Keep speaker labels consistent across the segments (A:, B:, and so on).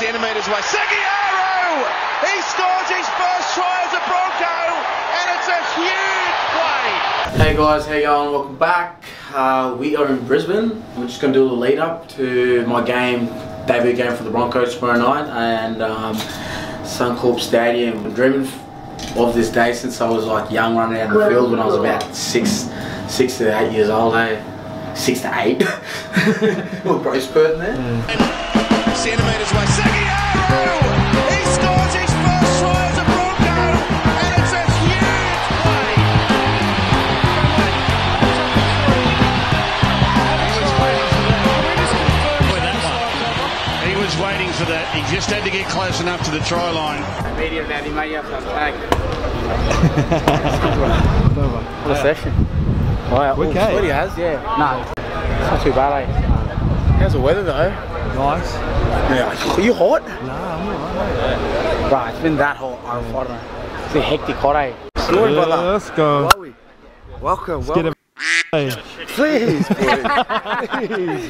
A: centimetres away. Segeyaro! He scores his first try as a Bronco, and it's a huge play.
B: Hey guys, how you going? Welcome back. Uh, we are in Brisbane. We're just going to do a lead up to my game, debut game for the Broncos tomorrow night, and um, Suncorp Stadium. I'm dreaming of this day since I was like young running out of the field when I was about six, six to eight years old. Eh? Six to eight. Little growth spurt in there.
A: Centimetres away. Segeyaro! He scores his first try as a Bronco, and it's a huge play.
C: He was waiting for that. He just had to get close enough to the try line.
B: What a session. Wow.
D: Okay.
B: Oh, Sweaty has, yeah. No, it's not too bad, eh? How's the weather though?
D: Nice.
B: Yeah. Are you hot?
D: Nah, I'm alright.
B: Right, it's been that hot. I don't know. It's been hectic hot, eh? Good,
D: Yeah,
B: brother.
D: let's go.
B: Chloe, Welcome,
D: Get
B: welcome.
D: a hey.
B: Please, please.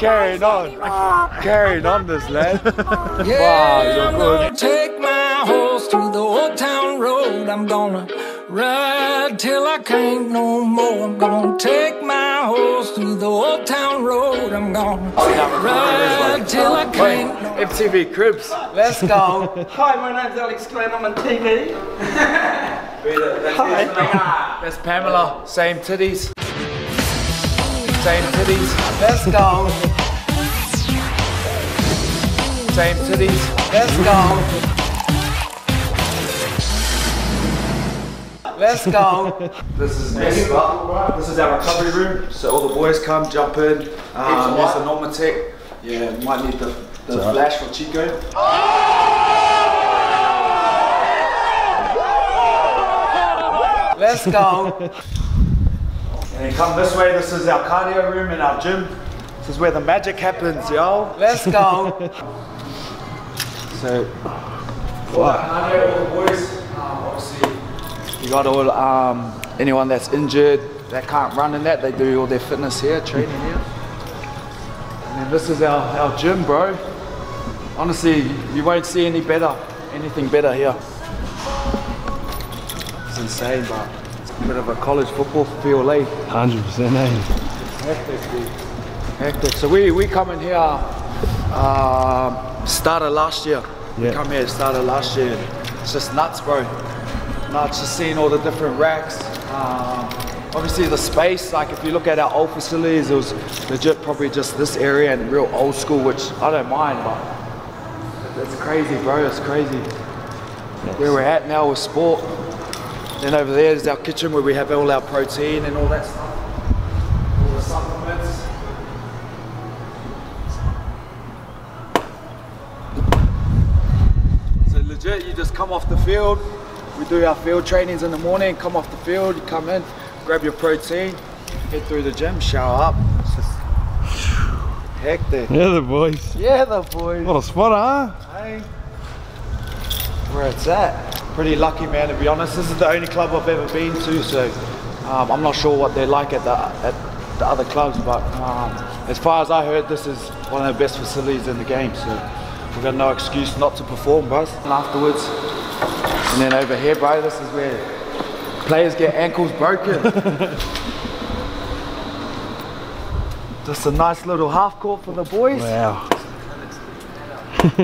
B: Carrying on. Carrying on this, lad. wow, you're good.
E: Take my horse through the old town road. I'm gonna ride till I can't no more. I'm gonna take my horse through the old town road. I'm gonna oh, ride till I can't. no-
B: FTV Cribs, let's go.
F: Hi, my name's Alex Glenn. I'm on TV.
B: Uh, Hi. That's Pamela. Same titties. Same titties. Let's go. Same titties. Let's go. Let's go.
G: This is messed up. This is our recovery room. So all the boys come, jump in. Um, there's a Normatec. Yeah, might need the, the flash for Chicko.
B: Let's go.
G: And then come this way. This is our cardio room and our gym. This is where the magic happens, yo.
B: Let's go.
G: So, for the cardio, all the boys, obviously, you got all um, anyone that's injured that can't run in that. They do all their fitness here, training here. And then this is our, our gym, bro. Honestly, you won't see any better, anything better here. It's insane, but it's a bit of a college football feel, eh?
D: 100% eh?
G: Hectic, dude. Hectic. So we we come in here. Um, started last year. We come here started last year. It's just nuts, bro. Nuts. Just seeing all the different racks. Um, obviously the space. Like if you look at our old facilities, it was legit probably just this area and real old school, which I don't mind, but it's crazy, bro. It's crazy. Where we're at now with sport. Then over there is our kitchen where we have all our protein and all that stuff. All the supplements. So legit, you just come off the field. We do our field trainings in the morning. Come off the field, come in, grab your protein, head through the gym, shower up. It's just hectic.
D: Yeah, the boys.
G: Yeah, the boys.
D: What a spot, huh?
G: Hey. Where it's at. Pretty lucky, man. To be honest, this is the only club I've ever been to, so um, I'm not sure what they're like at the at the other clubs, but um, as far as I heard, this is one of the best facilities in the game. So we've got no excuse not to perform, bro. And afterwards, and then over here, bro, this is where players get ankles broken. Just a nice little half court for the boys.
D: Wow.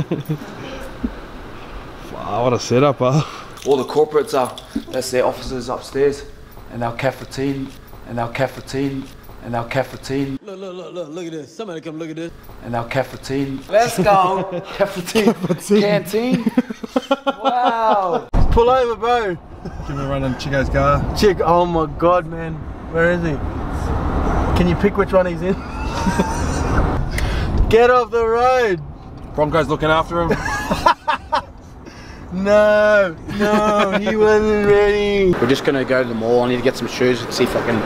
D: wow, what a setup, huh?
G: all the corporates are that's their offices upstairs and our cafeteria and our cafeteria and our cafeteria
F: Look, look, look, look, look at this. Somebody come look at this.
G: and our cafeteria
B: Let's go.
G: cafeteria canteen wow
F: Pull over, bro.
D: Give me a run in Chicko's car.
F: Chick, oh my god, man. Where is he? Can you pick which one he's in? Get off the road.
D: Broncos looking after him.
F: No, no, he wasn't ready.
B: We're just gonna go to the mall. I need to get some shoes and see if I can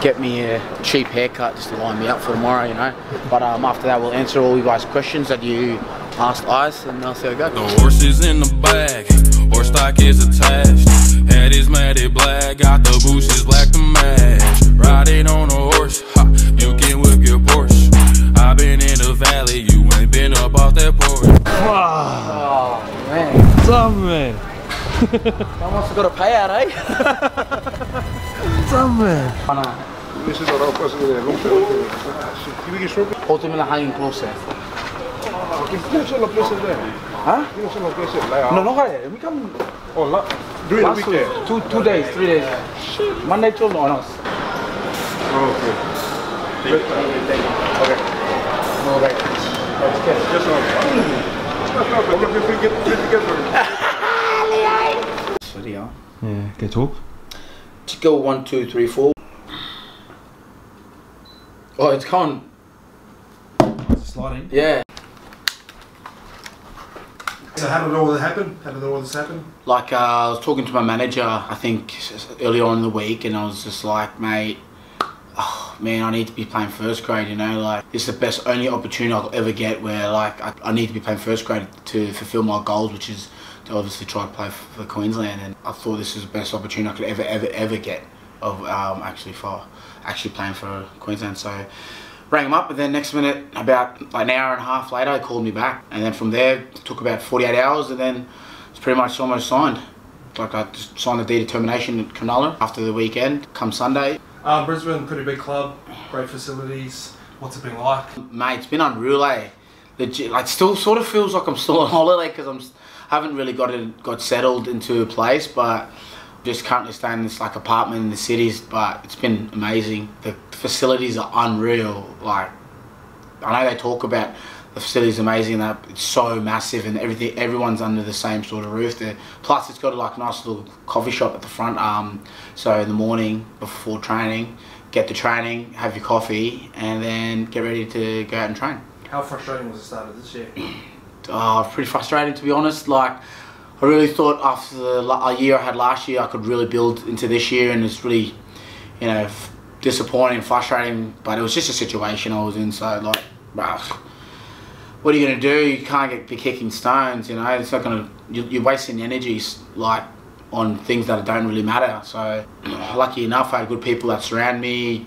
B: get me a cheap haircut just to line me up for tomorrow, you know. But um, after that, we'll answer all you guys' questions that you asked us, and I'll see how it goes.
H: The horse is in the bag, horse stock is attached. Head is matted black, got the bushes black to match. Riding on a horse, ha, you can whip your Porsche. I've been in the valley, you ain't been up off that porch.
F: Oh, man.
D: Some man.
F: Someone's got to pay out, eh?
D: Some man.
B: Ultimately hanging closer.
F: Huh? No, no, hey, we come
I: During the
F: last week. Two, two days, three days. Monday till on us.
B: City, huh?
D: Yeah, get talk.
B: Just go one, two, three, four. Oh, it's gone.
D: Sliding.
B: Yeah.
I: So how did all this happen? How did all this happen?
B: Like uh, I was talking to my manager, I think earlier on in the week, and I was just like, mate, man, I need to be playing first grade. You know, like it's the best only opportunity I'll ever get where like I, I need to be playing first grade to fulfil my goals, which is to obviously try to play for Queensland. And I thought this was the best opportunity I could ever, ever, ever get of um, actually for actually playing for Queensland. So rang him up, and then next minute, about an hour and a half later, he called me back, and then from there took about 48 hours, and then it's pretty much almost signed. Like I just signed the deed of termination at Cronulla after the weekend. Come Sunday,
D: Um, Brisbane, pretty big club, great facilities. What's it been like?
B: mate, it's been unreal, eh? Legit, like still sort of feels like I'm still on holiday because I'm haven't really got it got settled into a place, but just currently staying in this like apartment in the cities. But it's been amazing. The facilities are unreal. Like I know they talk about the facilities amazing that it's so massive and everything everyone's under the same sort of roof there. Plus it's got like a nice little coffee shop at the front. Um, so in the morning before training, get the training, have your coffee, and then get ready to go out and train.
D: How frustrating was the start of this year?
B: Oh, pretty frustrating to be honest. Like, I really thought after the a year I had last year, I could really build into this year, and it's really, you know, f- disappointing, frustrating. But it was just a situation I was in. So like, bruh, what are you gonna do? You can't get be kicking stones. You know, it's not gonna. You, you're wasting energies like on things that don't really matter. So, lucky enough, I had good people that surround me.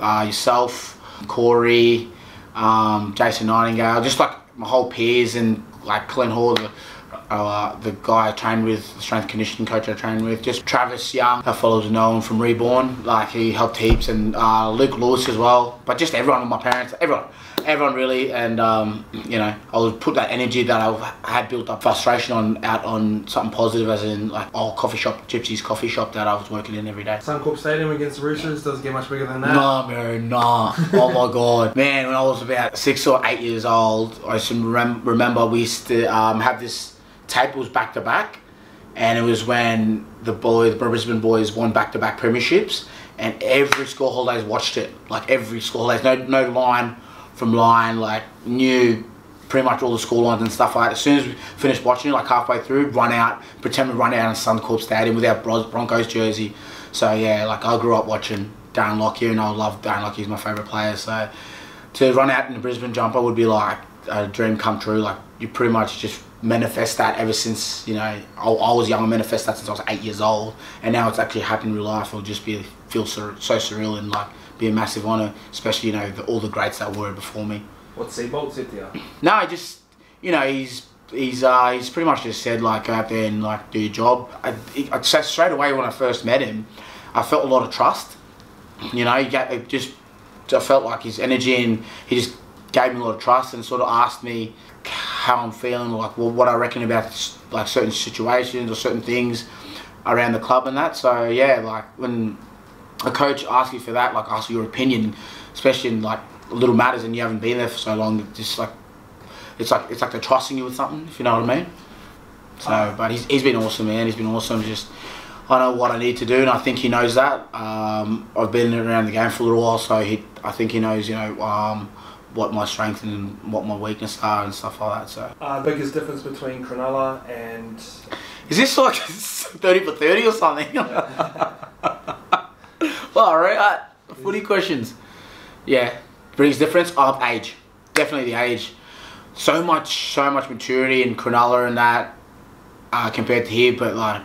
B: Uh, yourself, Corey, um, Jason Nightingale, just like my whole peers and like Clint Hall, the, uh, the guy I trained with, the strength conditioning coach I trained with, just Travis Young, I follows Nolan from Reborn, like he helped heaps, and uh, Luke Lewis as well, but just everyone, my parents, everyone, everyone really, and um, you know, I would put that energy that I had built up, frustration on out on something positive, as in like oh coffee shop, Gypsy's coffee shop that I was working in every day.
D: Suncorp Stadium against the Roosters doesn't get much bigger than that.
B: No, bro, nah. oh my god, man! When I was about six or eight years old, I remem- remember we used to um, have this tables back to back, and it was when the boys, the Brisbane boys, won back to back premierships, and every school holidays watched it. Like every school holidays, no no line from line, like knew pretty much all the school lines and stuff like that. As soon as we finished watching it, like halfway through, run out, pretend we run out in Suncorp Stadium with our Broncos jersey. So yeah, like I grew up watching Darren Lockyer and I love Darren Lockyer, he's my favourite player. So to run out in the Brisbane jumper would be like a dream come true. Like you pretty much just manifest that ever since, you know, I, I was young, I manifest that since I was eight years old. And now it's actually happening in real life. It'll just be, feel so, so surreal and like be a massive honour, especially, you know, the, all the greats that were before me.
D: What Seibold said to you?
B: No, I just you know he's he's uh, he's pretty much just said like go out there and like do your job. I, I so straight away when I first met him, I felt a lot of trust. You know, he got, it just I felt like his energy and he just gave me a lot of trust and sort of asked me how I'm feeling, like well, what I reckon about like certain situations or certain things around the club and that. So yeah, like when a coach ask you for that, like asks your opinion, especially in like little matters and you haven't been there for so long, it's just like it's like it's like they're trusting you with something, if you know what I mean. So, but he's, he's been awesome, man. He's been awesome. Just I know what I need to do, and I think he knows that. Um, I've been around the game for a little while, so he I think he knows, you know, um, what my strengths and what my weaknesses are and stuff like that. So,
D: Uh, biggest difference between Cronulla and
B: is this like thirty for thirty or something? all right. Uh, footy questions. Yeah, biggest difference of age. Definitely the age. So much, so much maturity in Cronulla and that uh, compared to here, but like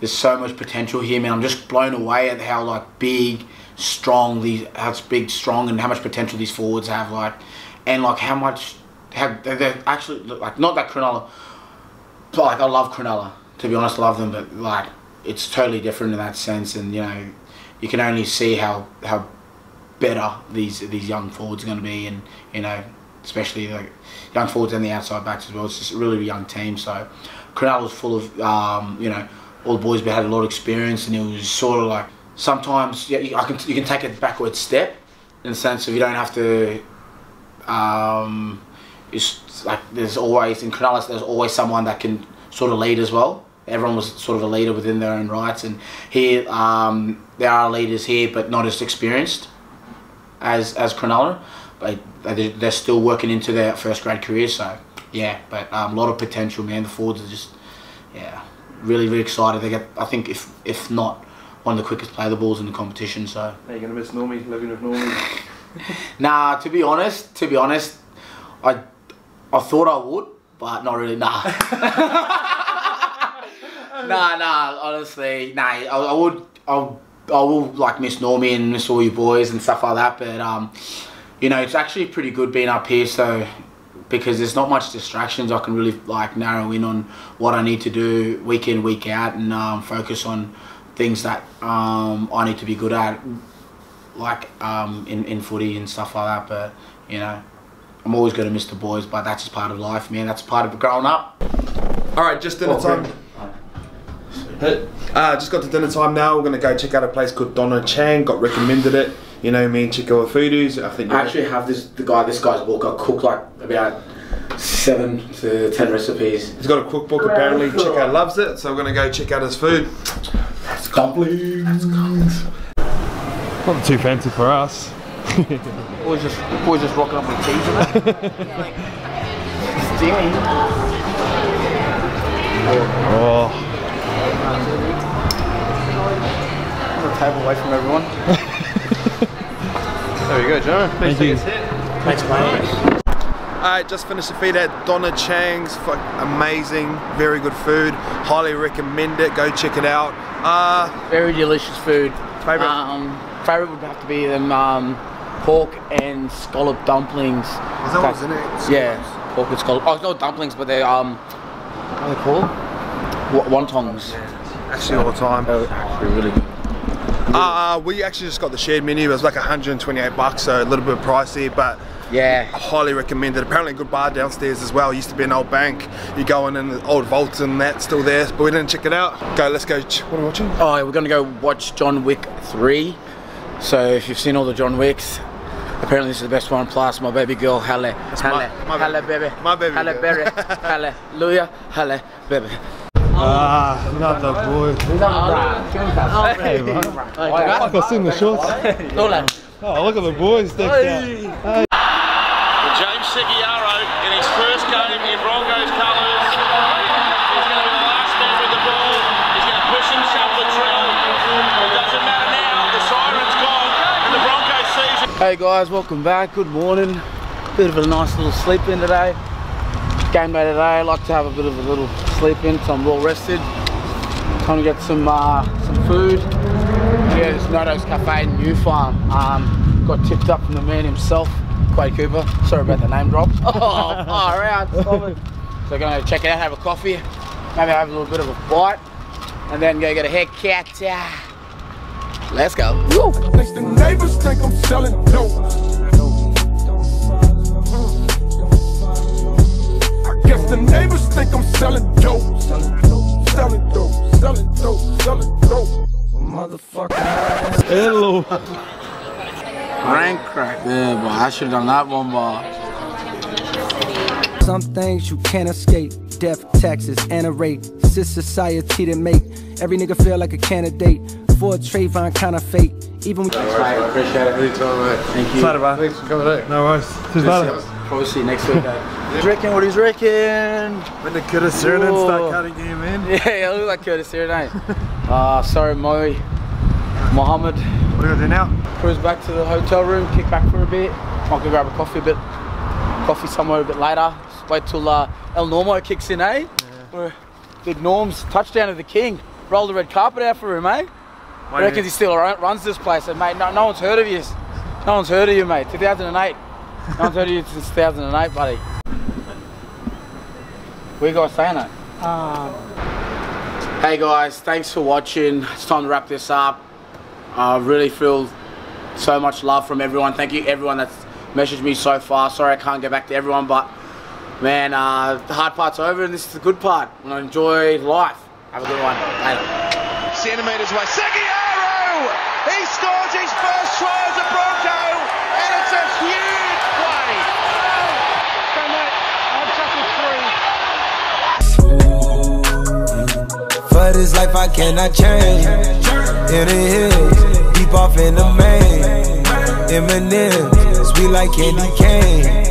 B: there's so much potential here, man. I'm just blown away at how like big, strong these, how big, strong, and how much potential these forwards have. Like, and like how much they they're actually like not that Cronulla, but like I love Cronulla to be honest, love them, but like it's totally different in that sense, and you know you can only see how how better these these young forwards are going to be, and you know especially like young forwards and the outside backs as well. It's just a really young team, so Cronulla was full of um, you know all the boys had a lot of experience, and it was sort of like sometimes yeah, you, I can you can take a backward step in the sense of you don't have to. Um, it's like there's always in Cronulla there's always someone that can sort of lead as well. Everyone was sort of a leader within their own rights, and here um, there are leaders here, but not as experienced as as Cronulla, but they- they're still working into their first grade career. So yeah, but um, a lot of potential, man. The forwards are just yeah, really really excited. They get I think if if not one of the quickest play the balls in the competition. So
D: Are you going to miss Normie, living with Normie?
B: nah, to be honest, to be honest, I I thought I would, but not really. Nah. nah, nah. Honestly, nah. I, I would. I, I will like miss Normie and miss all you boys and stuff like that. But um, you know, it's actually pretty good being up here. So because there's not much distractions, I can really like narrow in on what I need to do week in, week out, and um, focus on things that um, I need to be good at like um, in, in footy and stuff like that. But you know, I'm always going to miss the boys, but that's just part of life, man. That's part of growing up.
D: All right, just in
B: Oh,
D: time.
B: Great.
D: Uh, just got to dinner time now. We're going to go check out a place called Donna Chang. Got recommended it. You know me and Chicko are foodies. I think
B: I actually have this the guy this guy's book. I cook like about seven to ten recipes.
D: he's got a cookbook. Apparently, Chicko loves it. So we're going to go check out his food.
B: Dumplings.
F: Not too fancy for us.
B: Boys just boys just rocking up with cheese and that. Steamy.
F: Oh,
B: The table away from everyone.
D: There you go, Joe.
F: thank you.
B: Thanks, mate.
D: Alright, just finished the feed at Donna Chang's. Fuck, amazing, very good food. Highly recommend it. Go check it out. Uh,
B: Very delicious food.
D: Favourite?
B: Um, favorite would have to be them um, pork and scallop dumplings.
D: is that what's in it?
B: Yeah, pork and scallop. Oh, no dumplings, but they're um, what are they called? Wa- Wontons.
D: Actually, all the time.
B: They're actually really good.
D: Uh, we actually just got the shared menu. It was like 128 bucks, so a little bit pricey, but
B: Yeah.
D: highly recommended. Apparently, a good bar downstairs as well. Used to be an old bank. You go in and the old vault and that's still there, but we didn't check it out. Go, let's go. What are we watching?
B: Oh, we're gonna go watch John Wick 3. So if you've seen all the John Wicks, apparently this is the best one. Plus, my baby girl, Halle, Halle,
D: my
B: Halle,
D: baby-
B: baby,
D: my baby
B: Halle,
D: girl.
B: Berry, Hallelujah, Halle, baby.
F: Ah, not the boy.
B: Hey,
F: man. Fuck, I seen the shorts. Oh, look at the boys out.
C: James Segeyaro in his first game in Broncos colours. He's going to the last man with the ball. He's going to push the drill. It doesn't matter now. The siren's gone. The Broncos season.
B: Hey guys, welcome back. Good morning. Bit of a nice little sleep in today. Game day today. I like to have a bit of a little sleep in, so I'm well rested. Time to get some uh, some food. Yeah, this Noto's Cafe in New Farm. Um, got tipped up from the man himself, Quade Cooper. Sorry about the name drop. Oh, far out. So we're gonna check it out, have a coffee, maybe have a little bit of a bite, and then go get a haircut. Ah. Let's go. Woo.
J: Next the neighbors think I'm selling dope. The neighbors think I'm selling dope. Selling dope, selling dope, selling dope, selling dope. Motherfucker.
F: Hello.
B: Rank crack. Yeah, but I should have done that one, but.
K: Some things you can't escape. Death, taxes, and a rate. This is society that make every nigga feel like a candidate for a Trayvon kind of fate. Even when
B: I appreciate it. Thank you.
F: Later, bro. Thanks for coming out. No worries. Just later.
B: Probably see you next week. He's reckon what he's reckon.
F: When the Curtis Sheridan start cutting him in.
B: Yeah, I look like Curtis here, don't Ah, sorry, Mo. Mohammed.
F: What do you do now?
B: Cruise back to the hotel room, kick back for a bit. Might go grab a coffee a bit. Coffee somewhere a bit later. Just wait till uh, El Normo kicks in, eh? Or Big Norm's touchdown of the king. Roll the red carpet out for him, eh? I reckons he still runs this place, and mate, no, no one's heard of you. No one's heard of you, mate. 2008. no one's heard of you since 2008, buddy. What you guys saying that? Hey guys, thanks for watching. It's time to wrap this up. I really feel so much love from everyone. Thank you everyone that's messaged me so far. Sorry I can't get back to everyone, but man, uh, the hard part's over and this is the good part. And I enjoy life. Have a good one. Later.
A: Centimetres away. Segeyaro! He scores his first try as a Bronco, and it's a huge
L: this life I cannot change. In the hills, deep off in the main. Eminem, sweet like candy cane.